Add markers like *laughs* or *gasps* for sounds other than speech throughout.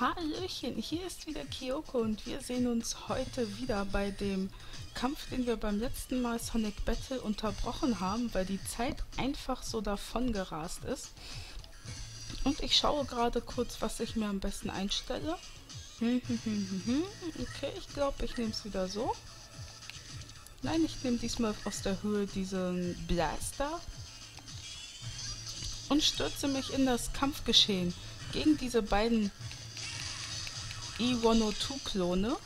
Hallöchen, hier ist wieder Kyoko und wir sehen uns heute wieder bei dem Kampf, den wir beim letzten Mal Sonic Battle unterbrochen haben, weil die Zeit einfach so davon gerast ist. Und ich schaue gerade kurz, was ich mir am besten einstelle. *laughs* Okay, ich glaube, ich nehme es wieder so. Nein, ich nehme diesmal aus der Höhe diesen Blaster und stürze mich in das Kampfgeschehen gegen diese beiden E102-Klone,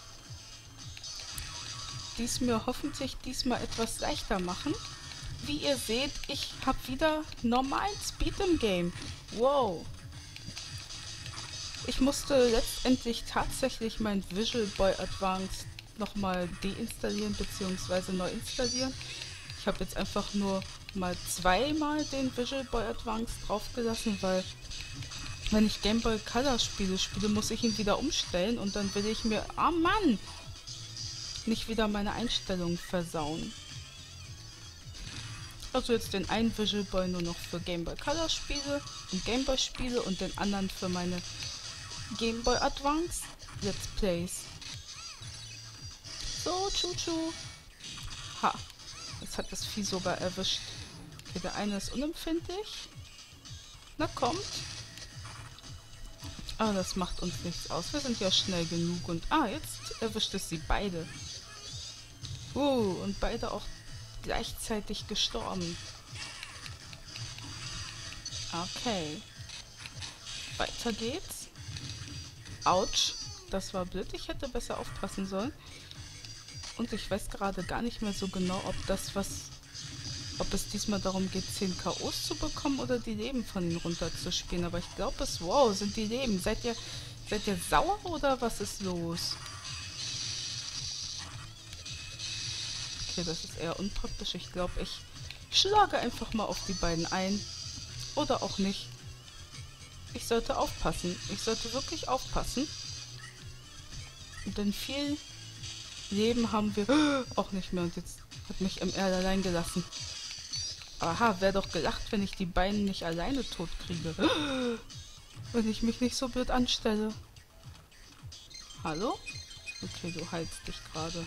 die es mir hoffentlich diesmal etwas leichter machen. Wie ihr seht, ich habe wieder normalen Speed im Game. Wow. Ich musste letztendlich tatsächlich mein Visual Boy Advanced nochmal deinstallieren bzw. neu installieren. Ich habe jetzt einfach nur mal zweimal den Visual Boy Advance draufgelassen, weil wenn ich Game Boy Color Spiele spiele, muss ich ihn wieder umstellen und dann will ich mir, ah oh Mann, nicht wieder meine Einstellungen versauen. Also jetzt den einen Visual Boy nur noch für Game Boy Color Spiele und Game Boy Spiele und den anderen für meine Game Boy Advance Let's Plays. So, Chuchu. Ha, jetzt hat das Vieh sogar erwischt. Okay, der eine ist unempfindlich. Na kommt. Ah, das macht uns nichts aus. Wir sind ja schnell genug. Und ah, jetzt erwischt es sie beide. Uh, und beide auch gleichzeitig gestorben. Okay. Weiter geht's. Autsch. Das war blöd. Ich hätte besser aufpassen sollen. Und ich weiß gerade gar nicht mehr so genau, ob das was ob es diesmal darum geht, 10 K.O.s zu bekommen oder die Leben von ihnen runterzuspielen. Aber ich glaube es, wow, sind die Leben. Seid ihr, seid ihr sauer oder was ist los? Okay, das ist eher unpraktisch. Ich glaube, ich schlage einfach mal auf die beiden ein. Oder auch nicht. Ich sollte aufpassen. Ich sollte wirklich aufpassen. Denn viel Leben haben wir *gasps* auch nicht mehr. Und jetzt hat mich MR allein gelassen. Aha, wäre doch gelacht, wenn ich die Beine nicht alleine tot kriege. *gasps* Wenn ich mich nicht so blöd anstelle. Hallo? Okay, du heilst dich gerade.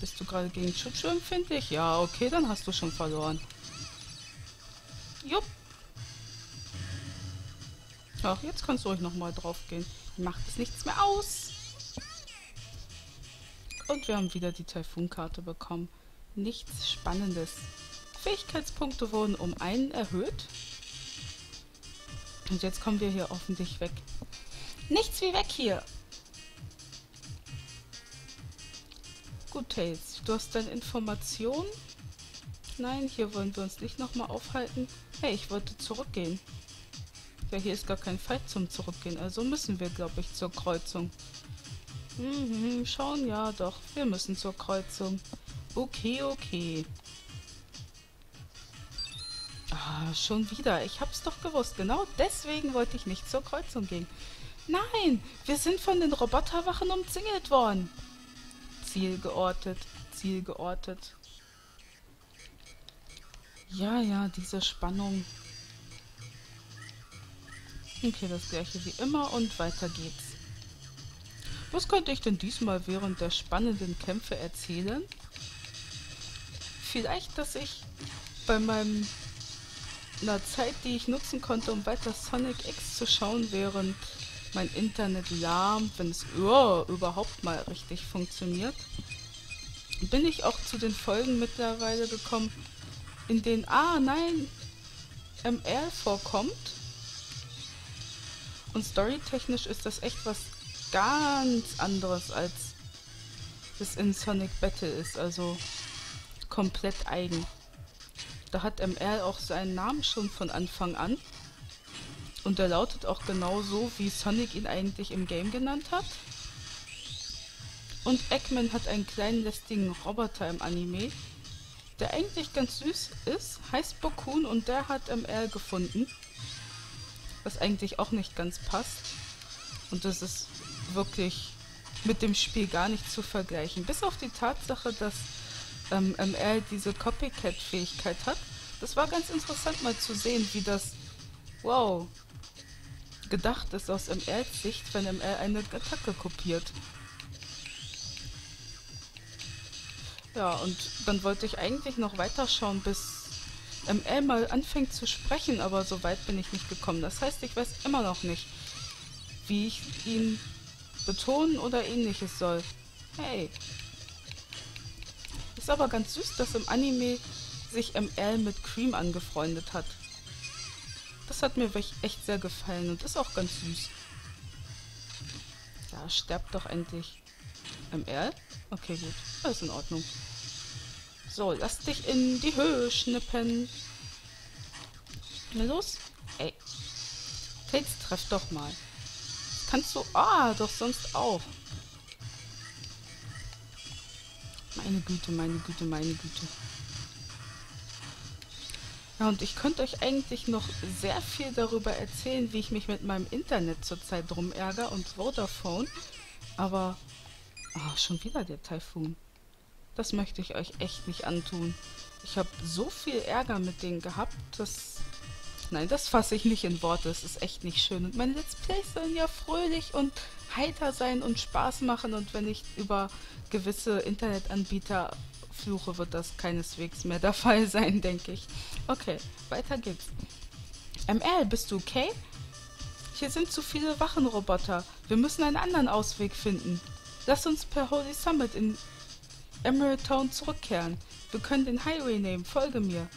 Bist du gerade gegen Chuchu empfindlich? Ja, okay, dann hast du schon verloren. Jupp. Ach, jetzt kannst du euch nochmal drauf gehen. Macht es nichts mehr aus. Und wir haben wieder die Taifunkarte bekommen. Nichts Spannendes. Fähigkeitspunkte wurden um einen erhöht. Und jetzt kommen wir hier hoffentlich weg. Nichts wie weg hier! Gut, Tails, du hast deine Informationen. Nein, hier wollen wir uns nicht nochmal aufhalten. Hey, ich wollte zurückgehen. Ja, hier ist gar kein Fight zum Zurückgehen, also müssen wir, glaube ich, zur Kreuzung. Mhm, schauen, ja doch, wir müssen zur Kreuzung. Okay, okay. Ah, schon wieder. Ich hab's doch gewusst. Genau deswegen wollte ich nicht zur Kreuzung gehen. Nein, wir sind von den Roboterwachen umzingelt worden. Ziel geortet, Ziel geortet. Ja, ja, diese Spannung. Okay, das gleiche wie immer und weiter geht's. Was könnte ich denn diesmal während der spannenden Kämpfe erzählen? Vielleicht, dass ich bei meinem einer Zeit, die ich nutzen konnte, um weiter Sonic X zu schauen, während mein Internet lahmt, wenn es oh, überhaupt mal richtig funktioniert, bin ich auch zu den Folgen mittlerweile gekommen, in denen, ah nein, MR vorkommt. Und storytechnisch ist das echt was ganz anderes, als es in Sonic Battle ist, also komplett eigen. Da hat MR auch seinen Namen schon von Anfang an. Und er lautet auch genau so, wie Sonic ihn eigentlich im Game genannt hat. Und Eggman hat einen kleinen lästigen Roboter im Anime, der eigentlich ganz süß ist, heißt Bokun und der hat ML gefunden. Was eigentlich auch nicht ganz passt. Und das ist wirklich mit dem Spiel gar nicht zu vergleichen. Bis auf die Tatsache, dass ähm, ML diese Copycat-Fähigkeit hat. Das war ganz interessant mal zu sehen, wie das... Wow. gedacht ist aus MLs Sicht, wenn ML eine Attacke kopiert. Ja, und dann wollte ich eigentlich noch weiterschauen, bis ML mal anfängt zu sprechen, aber so weit bin ich nicht gekommen. Das heißt, ich weiß immer noch nicht, wie ich ihn betonen oder ähnliches soll. Hey. Ist aber ganz süß, dass im Anime sich ML mit Cream angefreundet hat. Das hat mir echt sehr gefallen und ist auch ganz süß. Ja, sterbt doch endlich. ML? Okay, gut. Alles in Ordnung. So, lass dich in die Höhe schnippen. Na los? Ey. Tates, treff doch mal. Kannst du... Ah, doch sonst auch. Meine Güte, meine Güte, meine Güte. Ja, und ich könnte euch eigentlich noch sehr viel darüber erzählen, wie ich mich mit meinem Internet zurzeit rumärger und Vodafone. Aber, oh, schon wieder der Taifun. Das möchte ich euch echt nicht antun. Ich habe so viel Ärger mit denen gehabt, dass... Nein, das fasse ich nicht in Worte. Es ist echt nicht schön. Und meine Let's Plays sollen ja fröhlich und heiter sein und Spaß machen. Und wenn ich über gewisse Internetanbieter fluche, wird das keineswegs mehr der *laughs* Fall sein, denke ich. Okay, weiter geht's. ML, bist du okay? Hier sind zu viele Wachenroboter. Wir müssen einen anderen Ausweg finden. Lass uns per Holy Summit in Emerald Town zurückkehren. Wir können den Highway nehmen. Folge mir.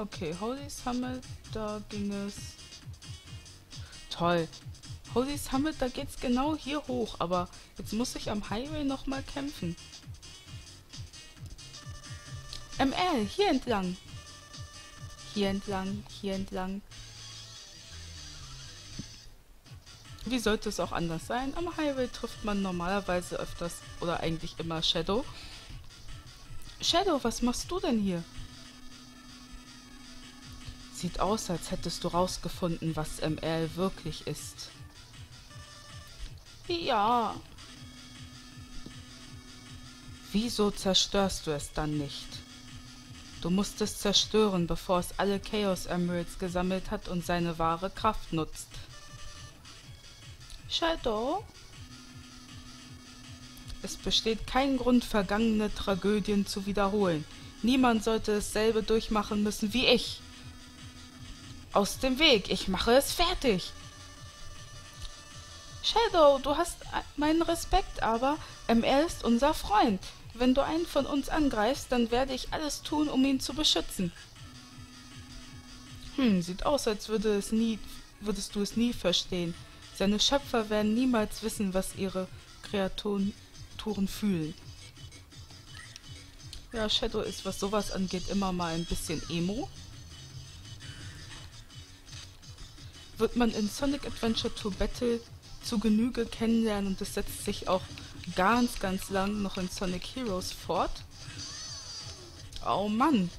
Okay, Holy Summit, da ging es... Toll. Holy Summit, da geht's genau hier hoch, aber jetzt muss ich am Highway nochmal kämpfen. ML, hier entlang. Hier entlang, hier entlang. Wie sollte es auch anders sein? Am Highway trifft man normalerweise öfters oder eigentlich immer Shadow. Shadow, was machst du denn hier? Sieht aus, als hättest du rausgefunden, was ML wirklich ist. Ja. Wieso zerstörst du es dann nicht? Du musst es zerstören, bevor es alle Chaos Emeralds gesammelt hat und seine wahre Kraft nutzt. Shadow? Es besteht kein Grund, vergangene Tragödien zu wiederholen. Niemand sollte dasselbe durchmachen müssen wie ich. Aus dem Weg, ich mache es fertig. Shadow, du hast meinen Respekt, aber ML ist unser Freund. Wenn du einen von uns angreifst, dann werde ich alles tun, um ihn zu beschützen. Hm, sieht aus, als würde es nie, würdest du es nie verstehen. Seine Schöpfer werden niemals wissen, was ihre Kreaturen fühlen. Ja, Shadow ist, was sowas angeht, immer mal ein bisschen emo. Wird man in Sonic Adventure 2 Battle zu Genüge kennenlernen und es setzt sich auch ganz, ganz lang noch in Sonic Heroes fort. Oh Mann.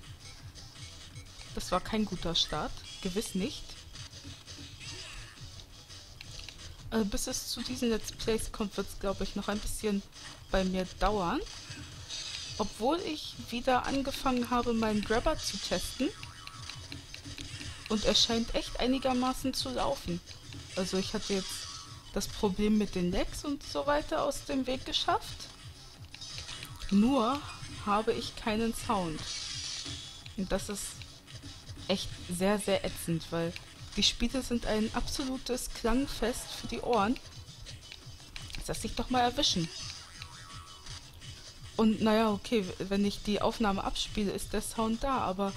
Das war kein guter Start. Gewiss nicht. Also bis es zu diesen Let's Plays kommt, wird es, glaube ich, noch ein bisschen bei mir dauern. Obwohl ich wieder angefangen habe, meinen Grabber zu testen. Und er scheint echt einigermaßen zu laufen. Also ich hatte jetzt das Problem mit den Lecks und so weiter aus dem Weg geschafft. Nur habe ich keinen Sound. Und das ist echt sehr, sehr ätzend, weil die Spiele sind ein absolutes Klangfest für die Ohren. Lass sich doch mal erwischen. Und naja, okay, wenn ich die Aufnahme abspiele, ist der Sound da, aber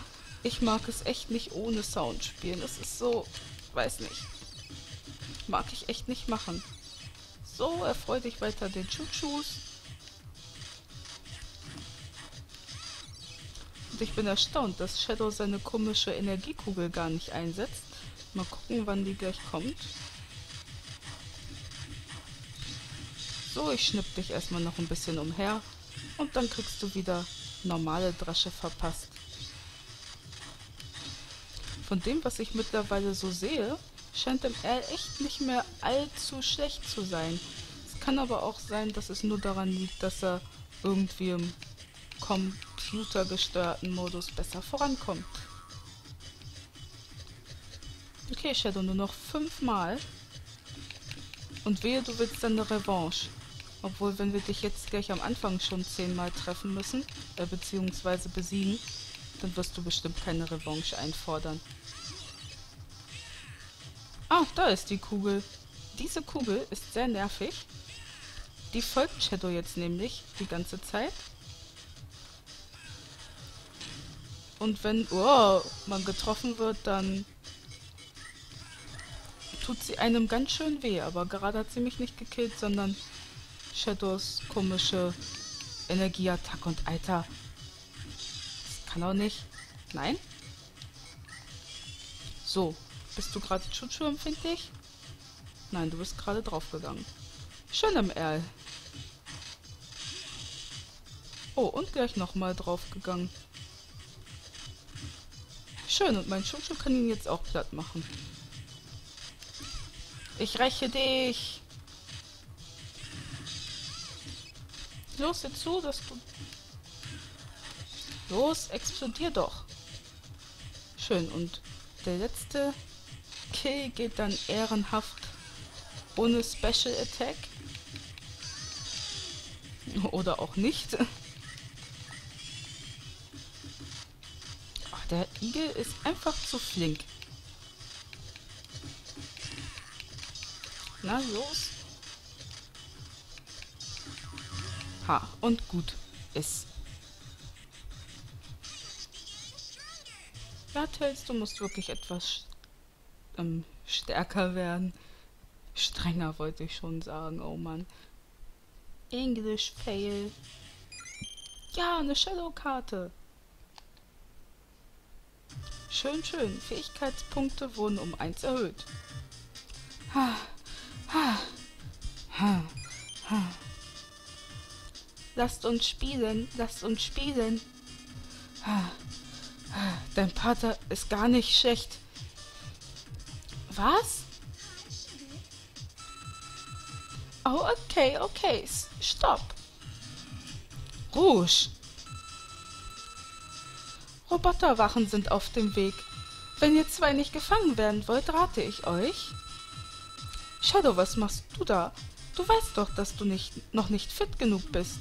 ich mag es echt nicht ohne Sound spielen. Das ist so, weiß nicht. Mag ich echt nicht machen. So, erfreut dich weiter den Chutschus. Und ich bin erstaunt, dass Shadow seine komische Energiekugel gar nicht einsetzt. Mal gucken, wann die gleich kommt. So, ich schnipp dich erstmal noch ein bisschen umher. Und dann kriegst du wieder normale Drasche verpasst. Von dem, was ich mittlerweile so sehe, scheint dem L echt nicht mehr allzu schlecht zu sein. Es kann aber auch sein, dass es nur daran liegt, dass er irgendwie im computergesteuerten Modus besser vorankommt. Okay, Shadow, nur noch fünfmal. Und wehe, du willst dann eine Revanche. Obwohl, wenn wir dich jetzt gleich am Anfang schon zehnmal treffen müssen, äh, beziehungsweise besiegen, dann wirst du bestimmt keine Revanche einfordern. Ah, da ist die Kugel. Diese Kugel ist sehr nervig. Die folgt Shadow jetzt nämlich die ganze Zeit. Und wenn oh, man getroffen wird, dann tut sie einem ganz schön weh. Aber gerade hat sie mich nicht gekillt, sondern Shadows komische Energieattack und Alter. Kann auch nicht. Nein? So. Bist du gerade Chuchu empfindlich? Nein, du bist gerade draufgegangen. Schön im Erl. Oh, und gleich nochmal draufgegangen. Schön, und mein Chuchu kann ihn jetzt auch platt machen. Ich räche dich! Los, jetzt zu, dass du... Los, explodier doch. Schön, und der letzte Kill geht dann ehrenhaft ohne Special Attack. Oder auch nicht. Ach, der Igel ist einfach zu flink. Na, los. Ha, und gut ist. Tails, du musst wirklich etwas ähm, stärker werden. Strenger wollte ich schon sagen, oh Mann. English Fail. Ja, eine Shadow-Karte. Schön, schön. Fähigkeitspunkte wurden um 1 erhöht. Ha, ha, ha, ha. Lasst uns spielen, lasst uns spielen. Dein Pater ist gar nicht schlecht. Was? Oh, okay, okay. Stopp. Rouge. Roboterwachen sind auf dem Weg. Wenn ihr zwei nicht gefangen werden wollt, rate ich euch. Shadow, was machst du da? Du weißt doch, dass du nicht, noch nicht fit genug bist.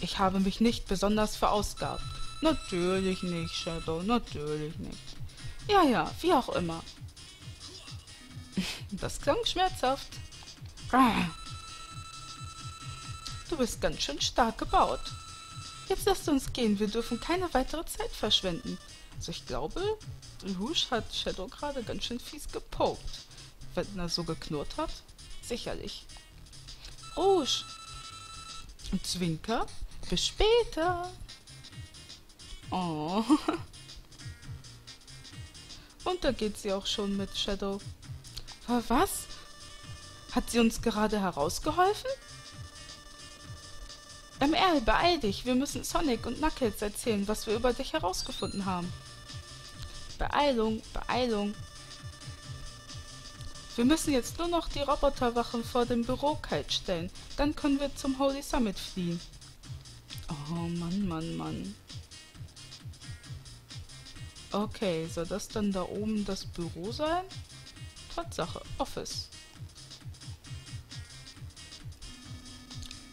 Ich habe mich nicht besonders verausgabt. Natürlich nicht, Shadow, natürlich nicht. Ja, ja, wie auch immer. Das klang schmerzhaft. Du bist ganz schön stark gebaut. Jetzt lasst uns gehen, wir dürfen keine weitere Zeit verschwenden. Also ich glaube, Rouge hat Shadow gerade ganz schön fies gepokt. Wenn er so geknurrt hat, sicherlich. Rouge! Und Zwinker, bis später. Oh. *laughs* Und da geht sie auch schon mit Shadow. Was? Hat sie uns gerade herausgeholfen? MR, beeil dich. Wir müssen Sonic und Knuckles erzählen, was wir über dich herausgefunden haben. Beeilung, Beeilung. Wir müssen jetzt nur noch die Roboterwachen vor dem Büro kalt stellen. Dann können wir zum Holy Summit fliehen. Oh Mann, Mann, Mann. Okay, soll das dann da oben das Büro sein? Tatsache, Office.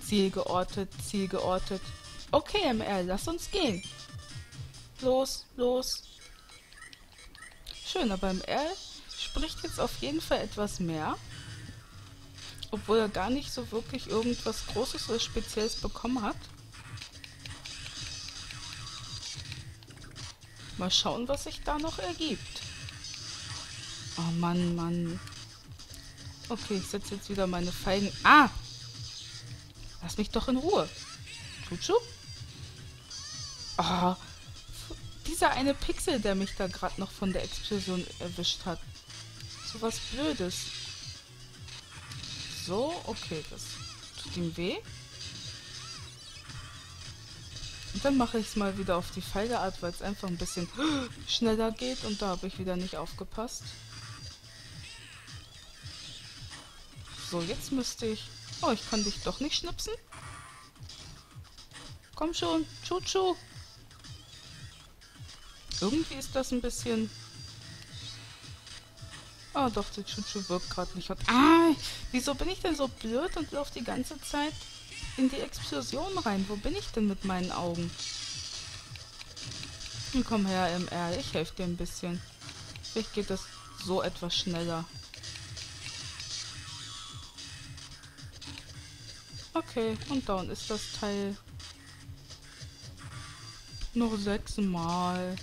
Ziel geortet, Ziel geortet. Okay, MR, lass uns gehen. Los, los. Schön, aber MR spricht jetzt auf jeden Fall etwas mehr. Obwohl er gar nicht so wirklich irgendwas Großes oder Spezielles bekommen hat. Mal schauen, was sich da noch ergibt. Oh Mann, Mann. Okay, ich setze jetzt wieder meine Feigen... Ah! Lass mich doch in Ruhe. Chuchu? Oh, dieser eine Pixel, der mich da gerade noch von der Explosion erwischt hat. So was Blödes. So, okay, das tut ihm weh. Dann mache ich es mal wieder auf die Pfeileart, weil es einfach ein bisschen *gasps* schneller geht und da habe ich wieder nicht aufgepasst. So, jetzt müsste ich... Oh, ich kann dich doch nicht schnipsen. Komm schon, Chuchu. Irgendwie ist das ein bisschen Ah, doch, der Chuchu wirkt gerade nicht. Ah, wieso bin ich denn so blöd und laufe die ganze Zeit in die Explosion rein? Wo bin ich denn mit meinen Augen? Komm her, MR, ich helfe dir ein bisschen. Vielleicht geht das so etwas schneller. Okay, und down ist das Teil. Noch sechsmal.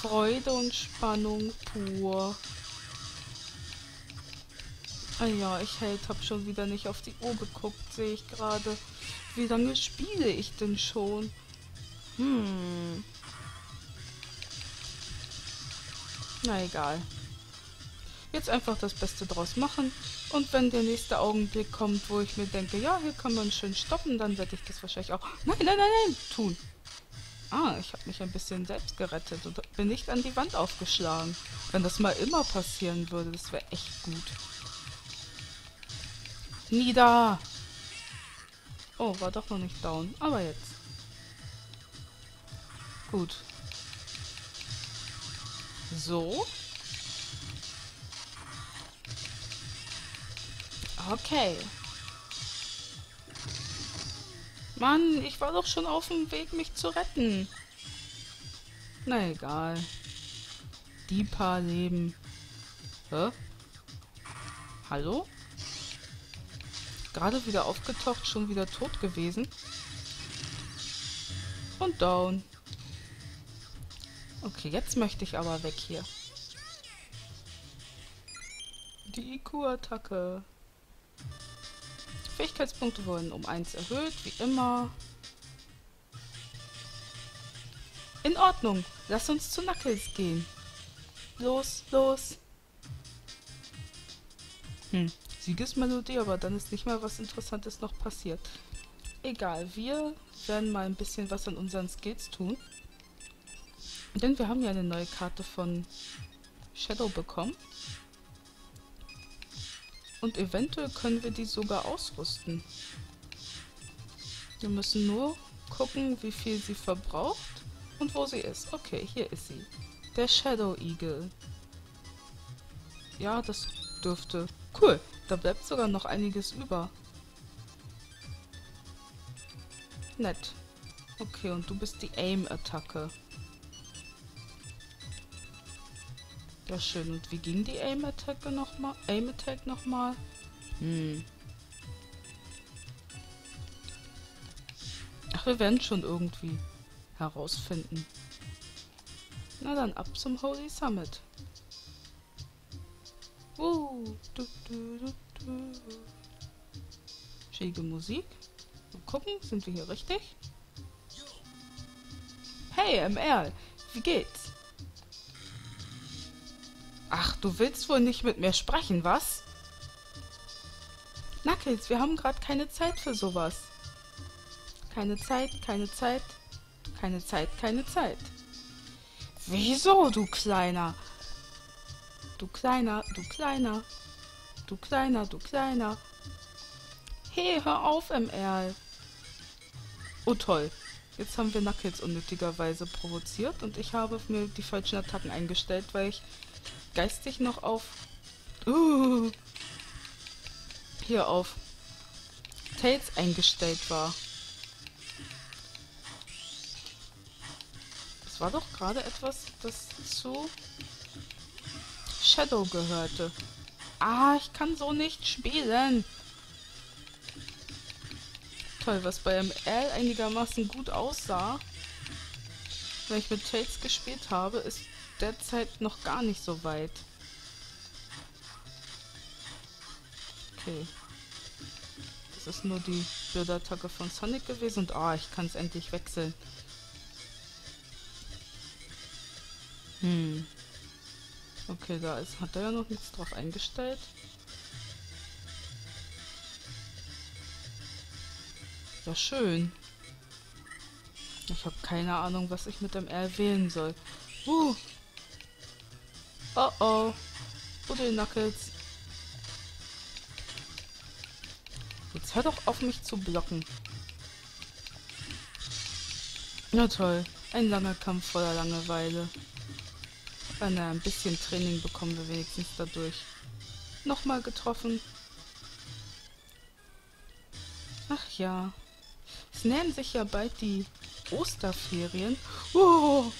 Freude und Spannung pur. Ah ja, ich hält, hab schon wieder nicht auf die Uhr geguckt, sehe ich gerade. Wie lange spiele ich denn schon? Hm. Na egal. Jetzt einfach das Beste draus machen. Und wenn der nächste Augenblick kommt, wo ich mir denke, ja, hier kann man schön stoppen, dann werde ich das wahrscheinlich auch... Nein, nein, nein, nein, tun. Ah, ich habe mich ein bisschen selbst gerettet und bin nicht an die Wand aufgeschlagen. Wenn das mal immer passieren würde, das wäre echt gut. Nieder! Oh, war doch noch nicht down. Aber jetzt. Gut. So. Okay. Mann, ich war doch schon auf dem Weg, mich zu retten. Na egal. Die paar Leben. Hä? Hallo? Gerade wieder aufgetaucht, schon wieder tot gewesen. Und down. Okay, jetzt möchte ich aber weg hier. Die IQ-Attacke. Fähigkeitspunkte wurden um 1 erhöht, wie immer. In Ordnung. Lass uns zu Knuckles gehen. Los, los. Hm, Siegesmelodie, aber dann ist nicht mal was Interessantes noch passiert. Egal, wir werden mal ein bisschen was an unseren Skills tun. Denn wir haben ja eine neue Karte von Shadow bekommen. Und eventuell können wir die sogar ausrüsten. Wir müssen nur gucken, wie viel sie verbraucht und wo sie ist. Okay, hier ist sie. Der Shadow Eagle. Ja, das dürfte... Cool, da bleibt sogar noch einiges über. Nett. Okay, und du bist die Aim-Attacke. Ja, schön. Und wie ging die Aim-Attacke nochmal? Aim-Attack nochmal? Hm. Ach, wir werden schon irgendwie herausfinden. Na dann, ab zum Holy Summit. Uh, du, du, du. Schicke Musik. Mal gucken, sind wir hier richtig? Hey, MR, wie geht's? Ach, du willst wohl nicht mit mir sprechen, was? Knuckles, wir haben gerade keine Zeit für sowas. Keine Zeit, keine Zeit, keine Zeit, keine Zeit. Wieso, du Kleiner? Du Kleiner, du Kleiner, du Kleiner, du Kleiner. Hey, hör auf, MR. Oh toll. Jetzt haben wir Knuckles unnötigerweise provoziert und ich habe mir die falschen Attacken eingestellt, weil ich geistig noch auf... Uh, hier auf Tails eingestellt war. Das war doch gerade etwas, das zu Shadow gehörte. Ah, ich kann so nicht spielen. Toll, was bei ML einigermaßen gut aussah, wenn ich mit Tails gespielt habe, ist derzeit noch gar nicht so weit. Okay. Das ist nur die Bildattacke von Sonic gewesen und ah, ich kann es endlich wechseln. Hm. Okay, da ist, hat er ja noch nichts drauf eingestellt. Ja, schön. Ich habe keine Ahnung, was ich mit dem R wählen soll. Uh, Oh oh. Knuckles. Jetzt hör doch auf mich zu blocken. Na toll. Ein langer Kampf voller Langeweile. Weil, na, ein bisschen Training bekommen wir wenigstens dadurch. Nochmal getroffen. Ach ja. Es nähern sich ja bald die Osterferien. Oh!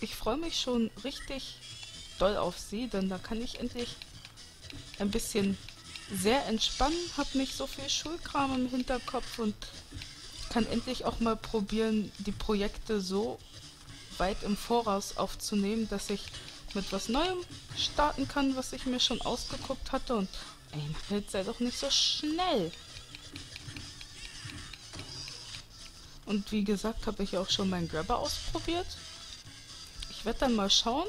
Ich freue mich schon richtig doll auf sie, denn da kann ich endlich ein bisschen sehr entspannen, habe nicht so viel Schulkram im Hinterkopf und kann endlich auch mal probieren, die Projekte so weit im Voraus aufzunehmen, dass ich mit was Neuem starten kann, was ich mir schon ausgeguckt hatte und ey, jetzt sei doch nicht so schnell. Und wie gesagt, habe ich auch schon meinen Grabber ausprobiert. Ich werde dann mal schauen,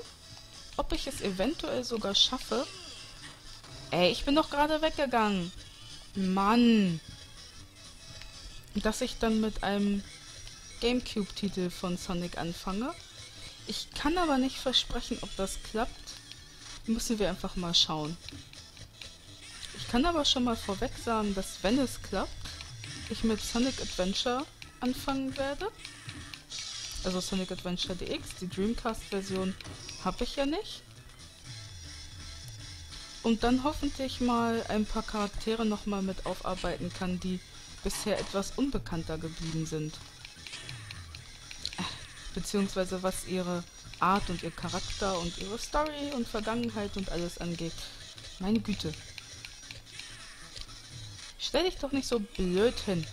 ob ich es eventuell sogar schaffe. Ey, ich bin doch gerade weggegangen. Mann. Dass ich dann mit einem Gamecube-Titel von Sonic anfange. Ich kann aber nicht versprechen, ob das klappt. Müssen wir einfach mal schauen. Ich kann aber schon mal vorweg sagen, dass wenn es klappt, ich mit Sonic Adventure anfangen werde. Also Sonic Adventure DX, die Dreamcast-Version habe ich ja nicht. Und dann hoffentlich mal ein paar Charaktere nochmal mit aufarbeiten kann, die bisher etwas unbekannter geblieben sind. Beziehungsweise was ihre Art und ihr Charakter und ihre Story und Vergangenheit und alles angeht. Meine Güte. Stell dich doch nicht so blöd hin.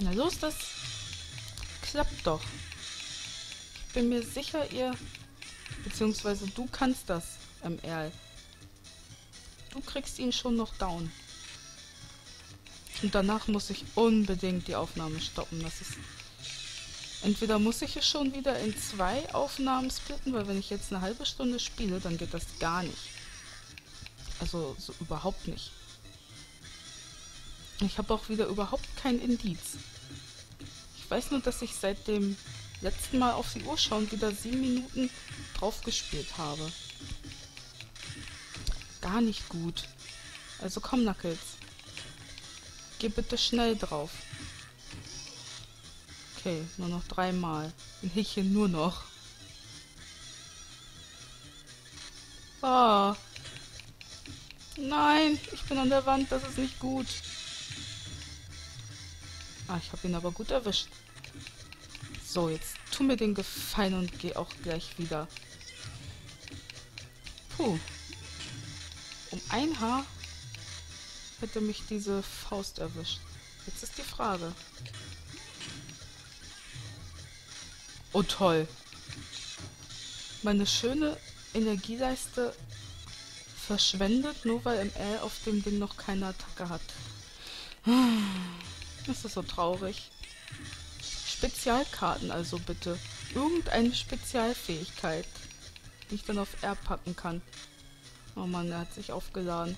Na los, das klappt doch. Ich bin mir sicher, ihr... Beziehungsweise du kannst das, MR. Du kriegst ihn schon noch down. Und danach muss ich unbedingt die Aufnahme stoppen. Das ist... Entweder muss ich es schon wieder in zwei Aufnahmen splitten, weil wenn ich jetzt eine halbe Stunde spiele, dann geht das gar nicht. Also so überhaupt nicht. Ich habe auch wieder überhaupt kein Indiz. Ich weiß nur, dass ich seit dem letzten Mal auf die Uhr schauen wieder sieben Minuten drauf gespielt habe. Gar nicht gut. Also komm, Knuckles. Geh bitte schnell drauf. Okay, nur noch dreimal. Ich hier nur noch. Ah. Nein, ich bin an der Wand, das ist nicht gut. Ah, ich habe ihn aber gut erwischt. So, jetzt tu mir den Gefallen und geh auch gleich wieder. Puh. Um ein Haar hätte mich diese Faust erwischt. Jetzt ist die Frage. Oh toll. Meine schöne Energieleiste verschwendet, nur weil ML auf dem Ding noch keine Attacke hat. Das ist so traurig. Spezialkarten also bitte. Irgendeine Spezialfähigkeit, die ich dann auf R packen kann. Oh Mann, er hat sich aufgeladen.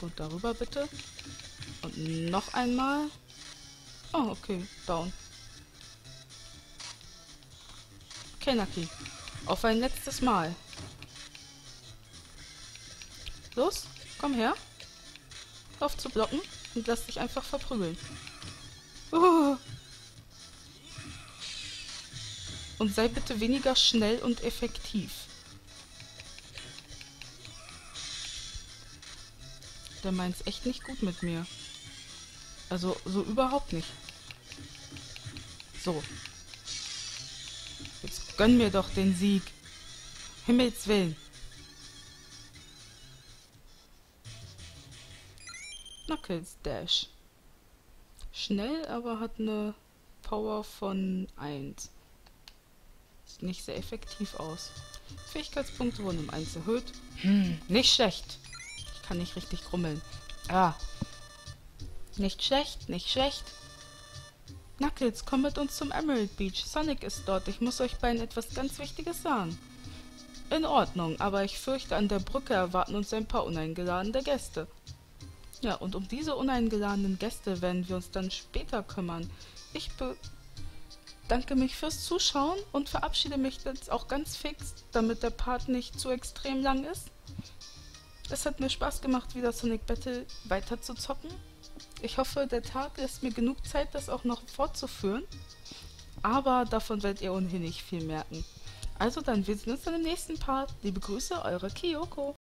Und darüber bitte. Und noch einmal. Oh, okay. Down. Okay. Auf ein letztes Mal. Los, komm her. Auf zu blocken und lass dich einfach verprügeln. Uh. Und sei bitte weniger schnell und effektiv. Der meint's echt nicht gut mit mir. Also, so überhaupt nicht. So. Gönn mir doch den Sieg. Himmels Willen. Knuckles Dash. Schnell, aber hat eine Power von 1. Sieht nicht sehr effektiv aus. Fähigkeitspunkte wurden um 1 erhöht. Hm, nicht schlecht. Ich kann nicht richtig grummeln. Ah. Nicht schlecht, nicht schlecht. Knuckles, komm mit uns zum Emerald Beach. Sonic ist dort. Ich muss euch beiden etwas ganz Wichtiges sagen. In Ordnung, aber ich fürchte, an der Brücke erwarten uns ein paar uneingeladene Gäste. Ja, und um diese uneingeladenen Gäste werden wir uns dann später kümmern. Ich bedanke mich fürs Zuschauen und verabschiede mich jetzt auch ganz fix, damit der Part nicht zu extrem lang ist. Es hat mir Spaß gemacht, wieder Sonic Battle weiter zu zocken. Ich hoffe, der Tag lässt mir genug Zeit, das auch noch fortzuführen. aber davon werdet ihr ohnehin nicht viel merken. Also dann, wir sehen uns dann im nächsten Part. Liebe Grüße, eure Kyoko.